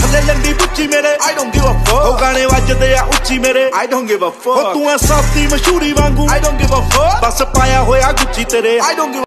ਥੱਲੇ ਲੰਡੀ ਬੁੱਚੀ ਮੇਰੇ I don't give a ਉਹ fuck. ਗਾਣੇ ਵੱਜਦੇ ਆ ਉੱਚੀ ਮੇਰੇ I don't give a ਉਹ fuck. ਤੂੰ ਆ ਸਾਫੀ ਮਸ਼ਹੂਰੀ ਵਾਂਗੂ I don't give a fuck. ਬਸ ਪਾਇਆ ਹੋਇਆ ਗੁੱਚੀ ਤੇਰੇ I don't give